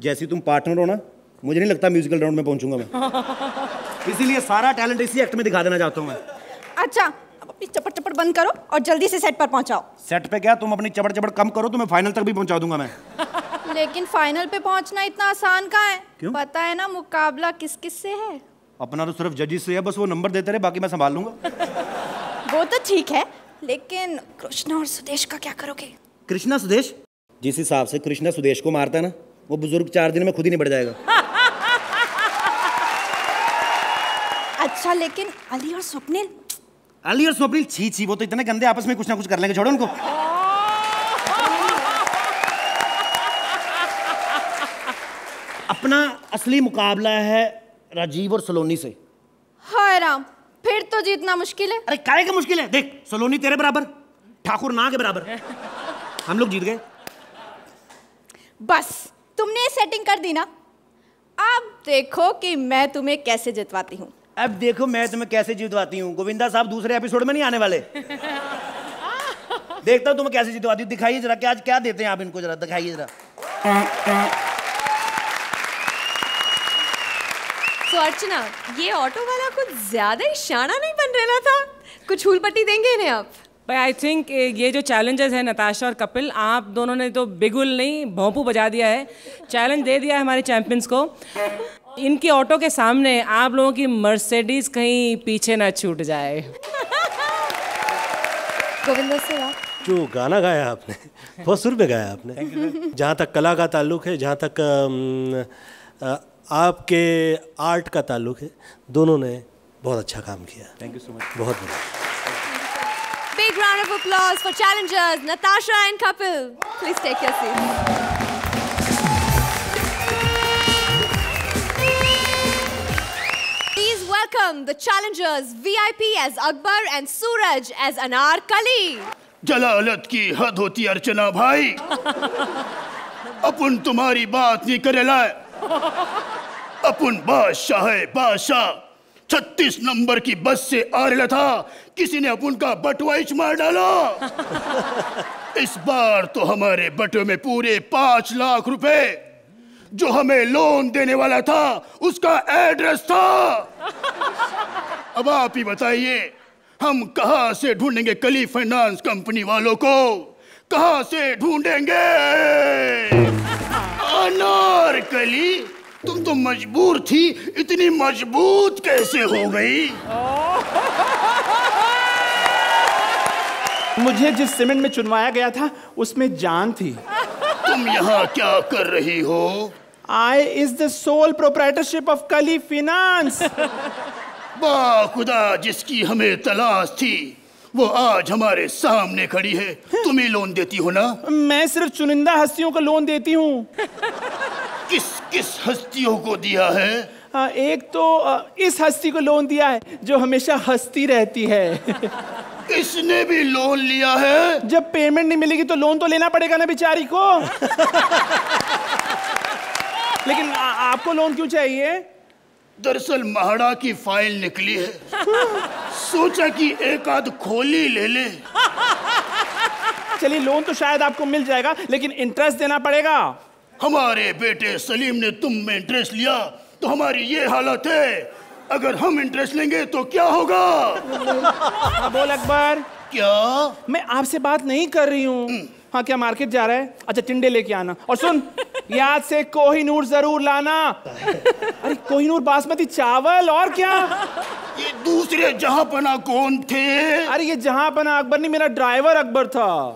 जैसी तुम पार्टनर हो ना मुझे नहीं लगता म्यूजिकल राउंड में पहुंचूँगा मैं। इसीलिए सारा टैलेंट इसी एक्ट में दिखा देना चाहता हूँ मैं। अच्छा अब अपनी चपट चपट बंद करो और जल्दी से सेट पर पहुंचाओ। सेट पे क्या? तुम अपनी चबड़ चबड़ कम करो तो मैं फाइनल तक भी पहुँचा दूँगा मैं। लेकिन फाइनल पे पहुँचना इतना आसान कहाँ है? क्यों? पता है ना मुकाबला किस किस से है। अपना तो सिर्फ़ जजिस से है बस वो नंबर देते रहे बाकी मैं संभाल लूँगा। वो तो ठीक है लेकिन कृष्णा और सुदेश का क्या करोगे? कृष्णा सुदेश? जिस हिसाब से कृष्णा सुदेश को मारता है ना वो बुज़ुर्ग चार दिन में खुद ही नहीं बढ़ जाएगा। अच्छा लेकिन अली और स्वप्निल? अली और स्वप्निल? छी छी वो तो इतने गंदे आपस में कुछ ना कुछ कर लेंगे छोड़ो उनको। अपना असली मुकाबला है राजीव और सलोनी से। हाय राम फिर तो जीतना मुश्किल है। अरे काय का मुश्किल है? देख सलोनी तेरे बराबर ठाकुर ना के बराबर। हम लोग जीत गए। बस तुमने सेटिंग कर दी ना। अब देखो कि मैं तुम्हें कैसे जितवाती हूँ। अब देखो मैं तुम्हें कैसे जितवाती हूँ। गोविंदा साहब दूसरे एपिसोड में नहीं आने वाले। देखता हूँ तुम्हें कैसे जितवाती हूँ। दिखाइए जरा क्या आज क्या देते हैं आप इनको जरा दिखाइए जरा। तो अर्चना ये ऑटो वाला कुछ ज़्यादा ही शाना नहीं बन रहा था। कुछ फूल पट्टी देंगे इन्हें आप? भाई आई थिंक ये जो चैलेंजेस है नताशा और कपिल आप दोनों ने तो बिगुल नहीं भोंपू बजा दिया है। चैलेंज दे दिया है हमारे चैंपियंस को। इनकी ऑटो के सामने आप लोगों की मर्सिडीज कहीं पीछे ना छूट जाए। गोविंदा से जो गाना गाया आपने बहुत सुर में गाया आपने। जहाँ तक कला का ताल्लुक है जहाँ तक आपके आर्ट का ताल्लुक है दोनों ने बहुत अच्छा काम किया। थैंक यू सो मच बहुत बहुत Big round of applause for challengers Natasha and Kapil. Please take your seats. Welcome the challengers VIP as Akbar and Suraj as Anar Kali. जलालत की हद होती अर्चना भाई। अपन तुम्हारी बात नहीं करे लाए अपन बादशाह है बादशाह। छत्तीस नंबर की बस से आ रहा था। किसी ने अपन का बटवाइच मार डाला। इस बार तो हमारे बटवे में पूरे पाँच लाख रुपए। जो हमें लोन देने वाला था, उसका एड्रेस था। अब आप ही बताइए, हम कहाँ से ढूंढेंगे कली फाइनेंस कंपनी वालों को? कहाँ से ढूंढेंगे? अनारकली तुम तो मजबूर थी, इतनी मज़बूत कैसे हो गई? मुझे जिस सीमेंट में चुनवाया गया था, उसमें जान थी। तुम यहाँ क्या कर रही हो? I is the sole proprietorship of Kali finance खुदा जिसकी हमें तलाश थी वो आज हमारे सामने खड़ी है। तुम ही लोन देती हो ना? मैं सिर्फ़ चुनिंदा हस्तियों को लोन देती हूँ। किस किस हस्तियों को दिया है? एक तो इस हस्ती को लोन दिया है जो हमेशा हस्ती रहती है। इसने भी लोन लिया है? जब पेमेंट नहीं मिलेगी तो लोन तो लेना पड़ेगा ना बेचारी को। लेकिन आ, आपको लोन क्यों चाहिए? दरअसल महाड़ा की फ़ाइल निकली है। सोचा कि एक आध खोली ले ले। चलिए लोन तो शायद आपको मिल जाएगा लेकिन इंटरेस्ट देना पड़ेगा। हमारे बेटे सलीम ने तुम में इंटरेस्ट लिया तो हमारी ये हालत है। अगर हम इंटरेस्ट लेंगे तो क्या होगा? हाँ, बोल अकबर। क्या? मैं आपसे बात नहीं कर रही हूँ। हाँ क्या मार्केट जा रहा है? अच्छा टिंडे लेके आना। और सुन याद से कोहिनूर ज़रूर लाना। अरे कोहिनूर बासमती चावल और क्या? ये दूसरे जहाँ पना कौन थे? अरे ये जहाँ पना अकबर नहीं मेरा ड्राइवर अकबर था।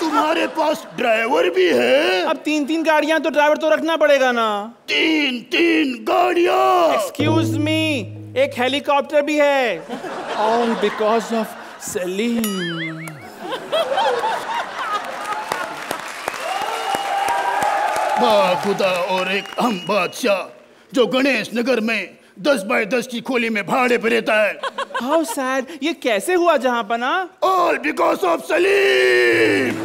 तुम्हारे पास ड्राइवर भी है? अब तीन तीन गाड़ियाँ तो ड्राइवर तो रखना पड़ेगा ना। तीन तीन गाड़ियाँ? एक्सक्यूज मी एक हेलीकॉप्टर भी है। ऑल बिकॉज़ ऑफ़ सलीम खुदा और एक हम बादशाह जो गणेश नगर में दस बाय दस की खोली में भाड़े पर रहता है। How sad? ये कैसे हुआ जहाँ पना ऑल बिकॉज़ ऑफ़ सलीम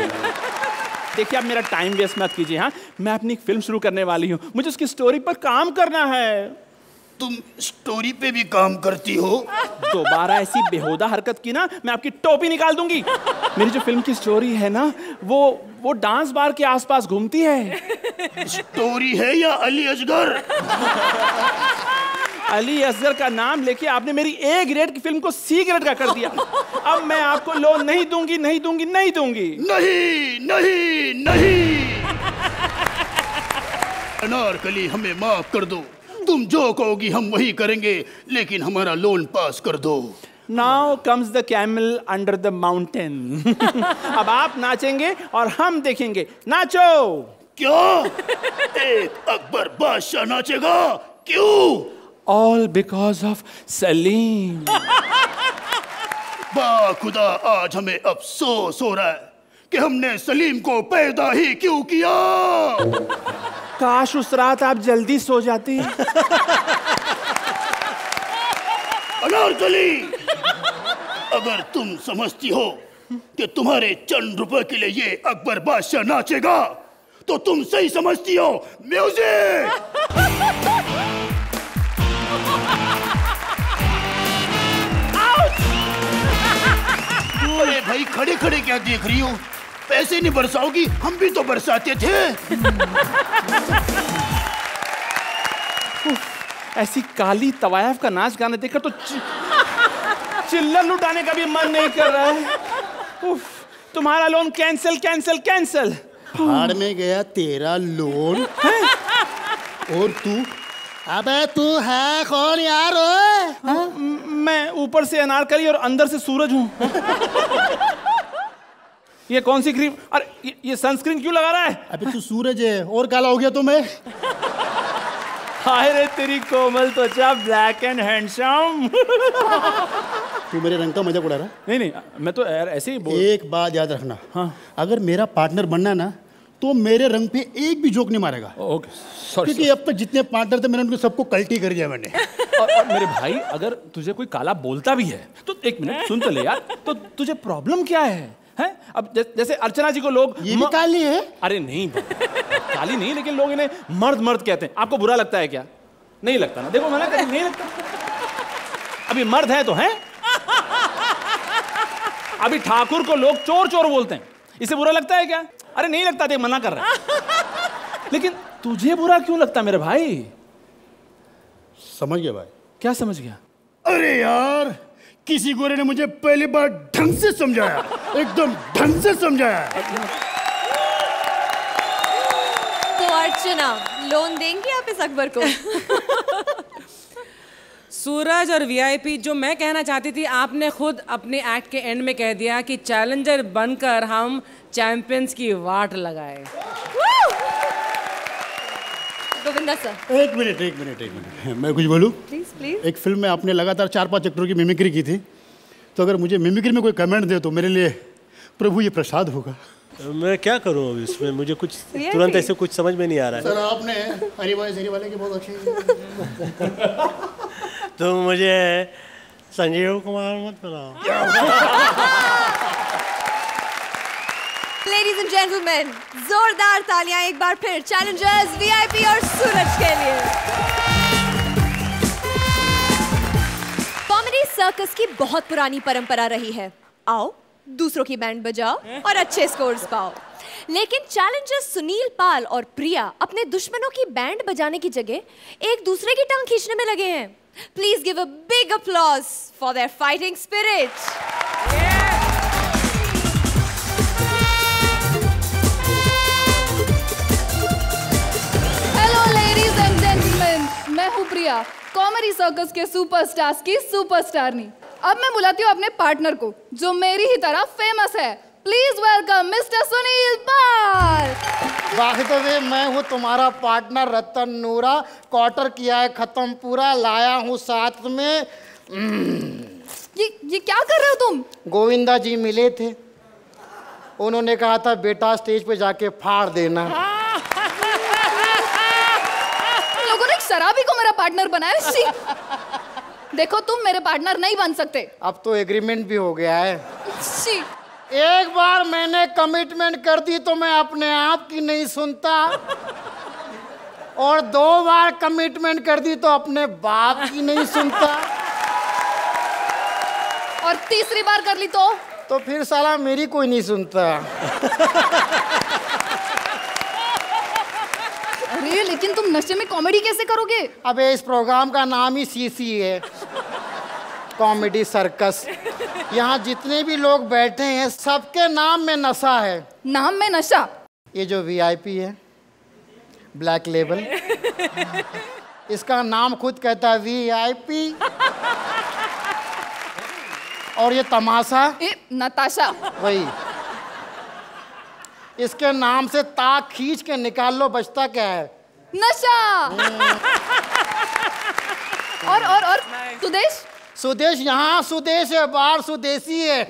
देखिए आप मेरा टाइम वेस्ट मत कीजिए हाँ? मैं अपनी फ़िल्म शुरू करने वाली हूँ। मुझे उसकी स्टोरी पर काम करना है। तुम स्टोरी पे भी काम करती हो। दोबारा ऐसी बेहुदा हरकत की ना मैं आपकी टोपी निकाल दूँगी। मेरी जो फ़िल्म की स्टोरी है ना वो वो डांस बार के आसपास घूमती है। स्टोरी है या अली असगर? अली असगर का नाम लेके आपने मेरी ए ग्रेड की फ़िल्म को सी ग्रेड का कर दिया। अब मैं आपको लोन नहीं दूँगी नहीं दूँगी नहीं दूँगी। नहीं नहीं नहीं। अनारकली हमें माफ़ कर दो। तुम जो कहोगी हम वही करेंगे लेकिन हमारा लोन पास कर दो। Now comes the camel under the mountain अब आप नाचेंगे और हम देखेंगे। नाचो! क्यों? एक अकबर बादशाह नाचेगा? क्यों? ऑल बिकॉज़ ऑफ़ सलीम बा खुदा आज हमें अफसोस हो रहा है कि हमने सलीम को पैदा ही क्यों किया? काश उस रात आप जल्दी सो जाती। अनारकली अगर तुम समझती हो कि तुम्हारे चंद रुपए के लिए ये अकबर बादशाह नाचेगा तो तुम सही समझती हो। म्यूज़िक! अरे भाई खड़े खड़े क्या देख रही हो? पैसे नहीं बरसाओगी हम भी तो बरसाते थे। ऐसी काली तवायफ का नाच गाने देखकर तो चि- चिल्लर लुटाने का भी मन नहीं कर रहा है। उफ, तुम्हारा लोन कैंसिल कैंसिल कैंसिल। भाड़ में गया तेरा लोन। और तू? अबे तू है कौन यार मैं ऊपर से अनारकली और अंदर से सूरज हूँ। ये कौन सी क्रीम? अरे ये, ये सनस्क्रीन क्यों लगा रहा है? अबे तू सूरज है और काला हो गया तुम्हें। हाय रे तेरी कोमल त्वचा ब्लैक एंड हैंडसम तू मेरे रंग का मज़ाक उड़ा रहा नहीं नहीं मैं तो यार ऐसे ही बोल एक बात याद रखना। हाँ। अगर मेरा पार्टनर बनना है ना तो मेरे रंग पे एक भी जोक नहीं मारेगा। ओके सॉरी क्योंकि अब तक जितने पार्टनर थे मैंने उनको सबको कल्टी कर दिया मैंने। और, और मेरे भाई अगर तुझे कोई काला बोलता भी है तो एक मिनट सुन तो ले यार। तो तुझे प्रॉब्लम क्या है? हैं? अब जैसे अर्चना जी को लोग ये भी काली है? अरे नहीं काली नहीं लेकिन लोग इन्हें मर्द मर्द कहते हैं। आपको बुरा लगता है क्या? नहीं लगता ना। देखो मैंने कहा नहीं लगता। अभी मर्द है तो हैं। अभी ठाकुर को लोग चोर चोर बोलते हैं। इसे बुरा लगता है क्या? अरे नहीं लगता देख मना कर रहा है। लेकिन तुझे बुरा क्यों लगता मेरे भाई? समझ गया भाई। क्या समझ गया? अरे यार! किसी गोरे ने मुझे पहली बार ढंग से समझाया। एकदम ढंग से समझाया। तो अर्चना लोन देंगे आप इस अकबर को? सूरज और वीआईपी जो मैं कहना चाहती थी आपने खुद अपने एक्ट के एंड में कह दिया कि चैलेंजर बनकर हम चैंपियंस की वाट लगाए। गोविंदा सर। एक मिनट एक मिनट एक मिनट। मैं कुछ बोलूँ? प्लीज़ प्लीज़ एक फ़िल्म में आपने लगातार चार पाँच एक्टरों की मिमिक्री की थी। तो अगर मुझे मिमिक्री में कोई कमेंट दे तो मेरे लिए प्रभु ये प्रसाद होगा। मैं क्या करूँ अभी इसमें? मुझे कुछ तुरंत ऐसे कुछ समझ में नहीं आ रहा है। सर आपने हरी भाई हरी वाले की बहुत अच्छी तो मुझे संजीव कुमार मत बनाओ। एंड जेंटलमैन जोरदार तालियाँ एक बार फिर चैलेंजर्स वीआईपी और सूरज के लिए कॉमेडी सर्कस की बहुत पुरानी परंपरा रही है। आओ, दूसरों की बैंड बजाओ और अच्छे स्कोर्स पाओ। लेकिन चैलेंजर्स सुनील पाल और प्रिया अपने दुश्मनों की बैंड बजाने की जगह एक दूसरे की टांग खींचने में लगे हैं। Please give a big applause for their fighting spirit हूँ प्रिया कॉमेडी सर्कस के सुपरस्टार्स की सुपरस्टारनी अब मैं बुलाती हूँ अपने पार्टनर को जो मेरी ही तरह फ़ेमस है। Please welcome mister Sunil Pal वाहिद वे मैं हूँ तुम्हारा पार्टनर रतन नूरा। क्वार्टर किया है खत्म पूरा लाया हूँ साथ में। ये ये क्या कर रहे हो तुम? गोविंदा जी मिले थे। उन्होंने कहा था बेटा स्टेज पे जाके फाड़ देना। तुम लोगों ने एक शराबी को मेरा पार्टनर बनाया शी देखो तुम मेरे पार्टनर नहीं बन सकते। अब तो एग्रीमेंट भी हो गया है। शी एक बार मैंने कमिटमेंट कर दी तो मैं अपने आप की नहीं सुनता। और दो बार कमिटमेंट कर दी तो अपने बाप की नहीं सुनता। और तीसरी बार कर ली तो? तो फिर साला मेरी कोई नहीं सुनता अरे लेकिन तुम नशे में कॉमेडी कैसे करोगे? अबे इस प्रोग्राम का नाम ही सीसी है। कॉमेडी सर्कस यहाँ जितने भी लोग बैठे हैं सबके नाम में नशा है। नाम में नशा? ये जो वीआईपी है ब्लैक लेबल इसका नाम खुद कहता है वीआईपी और ये तमाशा। ए नताशा। वही। इसके नाम से ताक खींच के निकाल लो बचता क्या है? नशा। और और और सुदेश? सुदेश यहाँ सुदेश है बाहर सुदेशी है।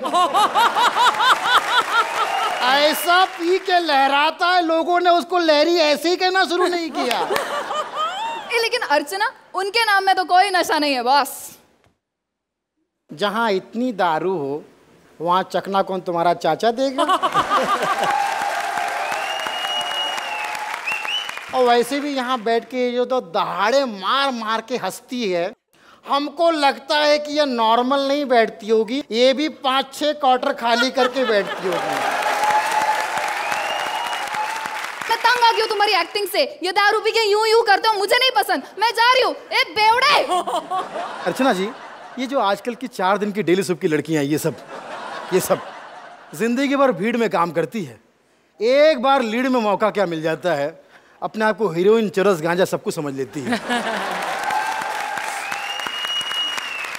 ऐसा पी के लहराता है लोगों ने उसको लहरी ऐसे ही कहना शुरू नहीं किया। ए, लेकिन अर्चना उनके नाम में तो कोई नशा नहीं है बॉस। जहाँ इतनी दारू हो वहाँ चकना कौन तुम्हारा चाचा देगा। और वैसे भी यहाँ बैठ के जो तो दहाड़े मार मार के हंसती है हमको लगता है कि ये नॉर्मल नहीं बैठती होगी ये भी पाँच छह क्वार्टर खाली करके बैठती होगी। मैं तंग आ गई तुम्हारी एक्टिंग से। ये दारू पी के यूँ यूँ करते हो मुझे नहीं पसंद। मैं जा रही हूँ। ए बेवड़े! अर्चना जी ये जो आजकल की चार दिन की डेली सुप की लड़कियाँ ये सब ये सब ज़िंदगी भर भीड़ में काम करती है। एक बार लीड में मौका क्या मिल जाता है? अपने आप को हीरोइन चरस गांजा सब कुछ समझ लेती है।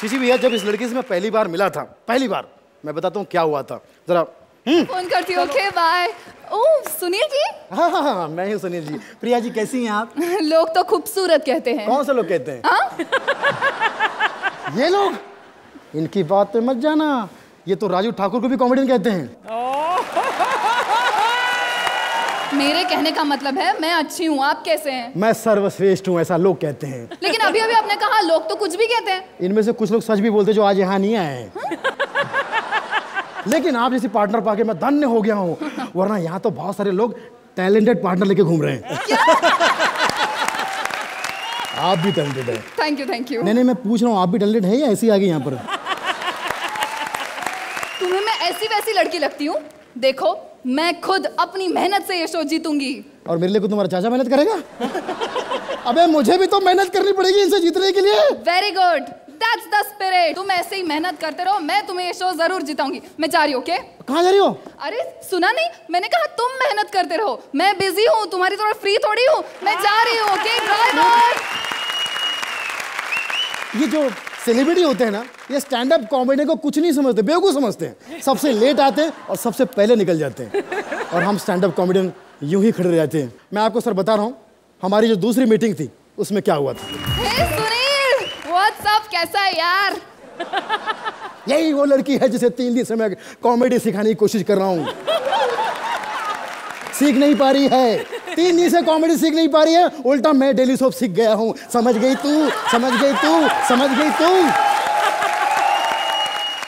किसी भैया जब इस लड़की से मैं पहली बार मिला था पहली बार मैं बताता हूँ क्या हुआ था। जरा फ़ोन करती हूँ ओके बाय ओ सुनील जी? हाँ हाँ हाँ मैं ही सुनील जी। प्रिया जी कैसी हैं आप? लोग तो खूबसूरत कहते हैं। कौन से लोग कहते हैं? ये लोग? इनकी बात पे मत जाना। ये तो राजू ठाकुर को भी कॉमेडियन कहते हैं। मेरे कहने का मतलब है मैं अच्छी हूँ आप कैसे हैं? मैं सर्वश्रेष्ठ हूँ ऐसा लोग कहते हैं। लेकिन अभी अभी आपने कहा लोग तो कुछ भी कहते हैं। इनमें से कुछ लोग सच भी बोलते हैं, जो आज यहाँ नहीं आए हैं। लेकिन आप जैसी पार्टनर पाके मैं धन्य हो गया हूँ वरना यहाँ तो बहुत सारे लोग टैलेंटेड पार्टनर लेके घूम रहे हैं। आप भी टैलेंटेड है। थैंक यू थैंक यू नहीं नहीं मैं पूछ रहा हूँ आप भी टैलेंटेड है या ऐसी आ गई यहाँ पर? तुम्हें मैं ऐसी वैसी लड़की लगती हूँ? देखो मैं खुद अपनी मेहनत से ये शो जीतूँगी। और मेरे लिए को तुम्हारा चाचा मेहनत करेगा? अबे मुझे भी तो मेहनत करनी पड़ेगी इनसे जीतने के लिए। Very good that's the spirit तुम ऐसे ही मेहनत करते रहो मैं तुम्हें ये शो ज़रूर जिताऊँगी। मैं जा रही हूँ ओके कहाँ जा रही हो? अरे सुना नहीं? मैंने कहा तुम मेहनत करते रहो। मैं बिज़ी हूँ तुम्हारी थोड़ा फ्री थोड़ी हूँ। मैं जा रही हूँ ओके बाय बाय ये जो सेलिब्रिटी होते हैं ना ये स्टैंड अप कॉमेडी को कुछ नहीं समझते बेवकूफ़ समझते हैं। सबसे लेट आते हैं और सबसे पहले निकल जाते हैं। और हम स्टैंड अप कॉमेडियन यूँ ही खड़े रह जाते हैं। मैं आपको सर बता रहा हूँ हमारी जो दूसरी मीटिंग थी उसमें क्या हुआ था? हे सुनील व्हाट्स अप कैसा है यार? यही वो लड़की है जिसे तीन दिन से मैं कॉमेडी सिखाने की कोशिश कर रहा हूँ। सीख नहीं पा रही है। तीन दिन से कॉमेडी सीख नहीं पा रही है। उल्टा मैं डेली सोप सीख गया हूँ। समझ गई तू? समझ गई तू? समझ गई तू?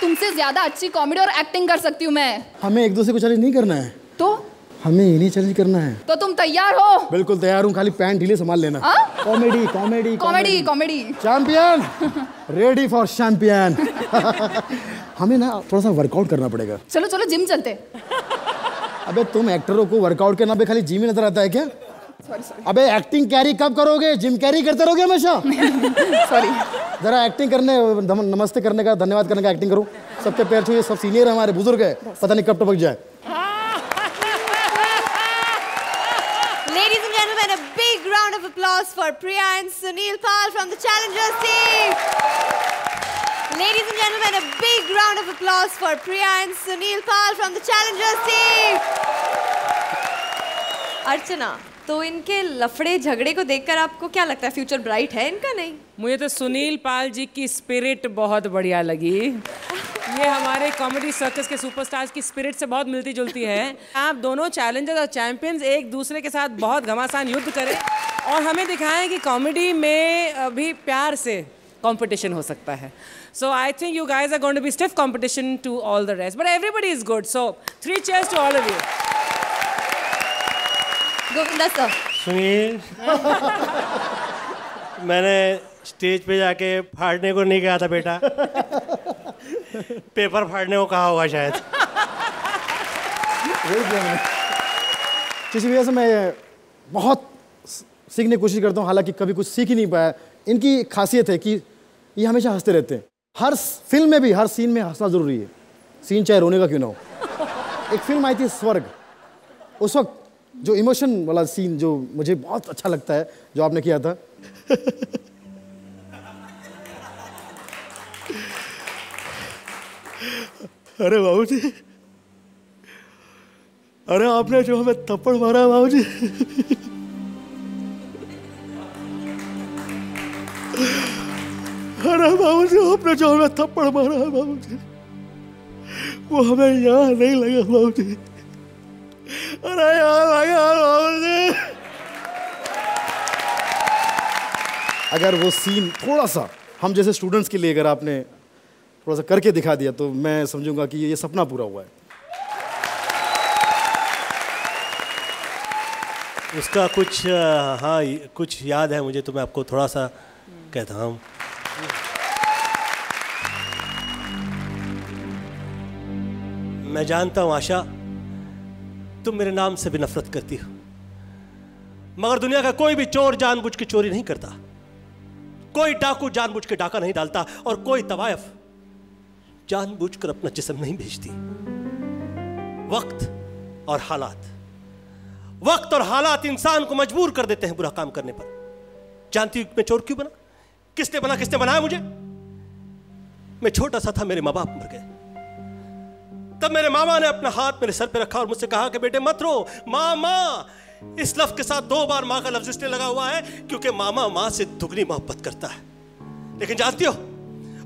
तुमसे ज़्यादा अच्छी कॉमेडी और एक्टिंग कर सकती हूँ मैं। हमें एक दूसरे को चैलेंज नहीं करना है। तो? हमें इन्हीं चैलेंज करना है। तो तुम तैयार हो। बिल्कुल तैयार हूँ खाली पैंट ढीले संभाल लेना? Comedy comedy comedy comedy champion ready for champion हमें ना थोड़ा सा वर्कआउट करना पड़ेगा। चलो चलो जिम चलते। अबे तुम एक्टरों को वर्कआउट करना भी खाली जिम ही नज़र आता है क्या? अबे एक्टिंग कैरी कब करोगे? जिम कैरी करते रहोगे हमेशा? सॉरी जरा एक्टिंग करने नमस्ते करने का धन्यवाद करने का एक्टिंग करो। सबके पैर छूए सब सीनियर हमारे बुज़ुर्ग है। पता नहीं कब टपक जाए। Ladies and gentlemen, a big round of applause for Priya and Sunil Pal from the Challengers team. Ladies and gentlemen, a big round of applause for Priya and Sunil Pal from the Challengers team. अर्चना तो इनके लफड़े झगड़े को देखकर आपको क्या लगता है? Future bright है इनका नहीं? मुझे तो सुनील पाल जी की स्पिरिट बहुत बढ़िया लगी। ये हमारे कॉमेडी सर्कस के सुपरस्टार्स की स्पिरिट से बहुत मिलती जुलती है। आप दोनों चैलेंजर्स और चैंपियंस एक दूसरे के साथ बहुत घमासान युद्ध करें और हमें दिखाएँ कि कॉमेडी में भी प्यार से कंपटीशन हो सकता है. So I think you guys are going to be stiff competition to all the rest but everybody is good so three cheers to all of you Govinda sir. Sunil मैंने stage पे जाके फाड़ने को नहीं कहा था बेटा. पेपर फाड़ने को कहा होगा शायद. किसी वजह से मैं बहुत सीखने की कोशिश करता हूँ हालाँकि कभी कुछ सीख ही नहीं पाया. इनकी खासियत है कि ये हमेशा हँसते रहते हैं। हर फ़िल्म में भी, हर सीन में हंसना ज़रूरी है। सीन चाहे रोने का क्यों ना हो। एक फ़िल्म आई थी स्वर्ग। उस वक्त जो इमोशन वाला सीन जो मुझे बहुत अच्छा लगता है, जो आपने किया था। अरे बाबू जी अरे आपने जो हमें थप्पड़ मारा बाबू जी अरे बाबू जी आपने जो हमें थप्पड़ मारा है बाबू जी वो हमें यहाँ नहीं लगा बाबू जी अरे यहाँ लगा बाबू जी अगर वो सीन थोड़ा सा हम जैसे स्टूडेंट्स के लिए अगर आपने थोड़ा सा करके दिखा दिया तो मैं समझूँगा कि ये सपना पूरा हुआ है। उसका कुछ हाँ कुछ याद है मुझे तो मैं आपको थोड़ा सा कहता हूँ। मैं जानता हूँ आशा, तुम मेरे नाम से भी नफरत करती हो। मगर दुनिया का कोई भी चोर जानबूझ के चोरी नहीं करता। कोई डाकू जानबूझ के डाका नहीं डालता और कोई तवायफ जानबूझकर अपना जिसम नहीं भेजती। वक्त और हालात। वक्त और हालात इंसान को मजबूर कर देते हैं बुरा काम करने पर। जानती हूँ मैं चोर क्यों बना? किसने बना, किसने बनाया मुझे? मैं छोटा सा था, मेरे माँ बाप मर गए। तब मेरे मामा ने अपना हाथ मेरे सर पे रखा और मुझसे कहा कि, बेटे, मत रो। माँ माँ इस लफ्ज के साथ दो बार माँ का लफ्ज इसलिए लगा हुआ है क्योंकि मामा माँ से दुगनी मोहब्बत करता है। लेकिन जानती हो,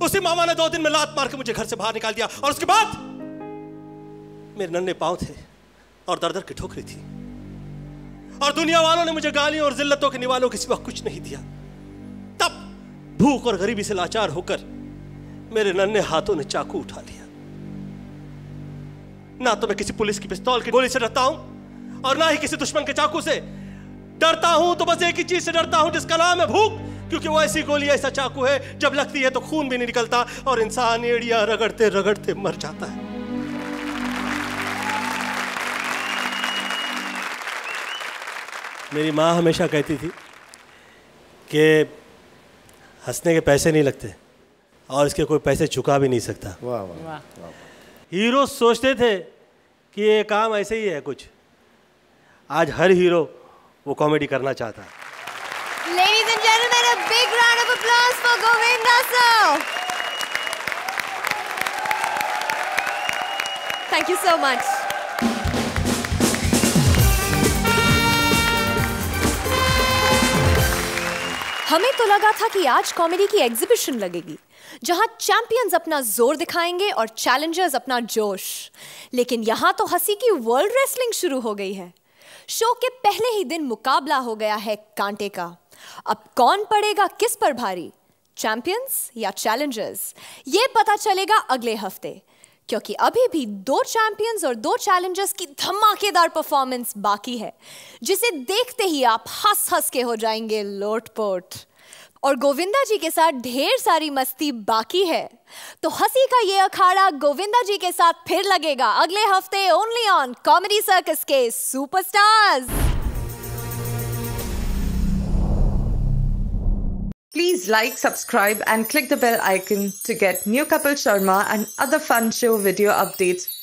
उसी मामा ने दो दिन में लात मार के मुझे घर से बाहर निकाल दिया और उसके बाद मेरे नन्हे पाँव थे और दर दर की ठोकरी थी। और दुनिया वालों ने मुझे गालियों और जिल्लतों के निवालों के सिवा कुछ नहीं दिया। तब भूख और गरीबी से लाचार होकर मेरे नन्हे हाथों ने चाकू उठा लिया। ना तो मैं किसी पुलिस की पिस्तौल की गोली से डरता हूँ और ना ही किसी दुश्मन के चाकू से डरता हूँ। तो बस एक ही चीज़ से डरता हूँ, जिसका नाम है भूख, क्योंकि वो ऐसी गोली, ऐसा चाकू है, जब लगती है तो खून भी नहीं निकलता और इंसान एड़िया रगड़ते रगड़ते मर जाता है। मेरी माँ हमेशा कहती थी कि हंसने के पैसे नहीं लगते और इसके कोई पैसे चुका भी नहीं सकता। वाह वाह हीरो सोचते थे कि ये काम ऐसे ही है कुछ। आज हर हीरो वो कॉमेडी करना चाहता है। Ladies and gentlemen, a big round of applause for Govinda sir. Thank you so much. हमें तो लगा था कि आज कॉमेडी की एग्जीबिशन लगेगी, जहाँ चैंपियंस अपना ज़ोर दिखाएँगे और चैलेंजर्स अपना जोश। लेकिन यहाँ तो हँसी की वर्ल्ड रेसलिंग शुरू हो गई है। शो के पहले ही दिन मुकाबला हो गया है कांटे का। अब कौन पड़ेगा किस पर भारी, चैंपियंस या चैलेंजर्स? ये पता चलेगा अगले हफ़्ते। क्योंकि अभी भी दो चैंपियंस और दो चैलेंजर्स की धमाकेदार परफॉर्मेंस बाकी है, जिसे देखते ही आप हंस हंस के हो जाएँगे लोटपोट। और गोविंदा जी के साथ ढेर सारी मस्ती बाकी है। तो हँसी का ये अखाड़ा गोविंदा जी के साथ फिर लगेगा अगले हफ़्ते ओनली ऑन कॉमेडी सर्कस के superstars Please like, subscribe, and click the bell icon to get new Kapil Sharma and other fun show video updates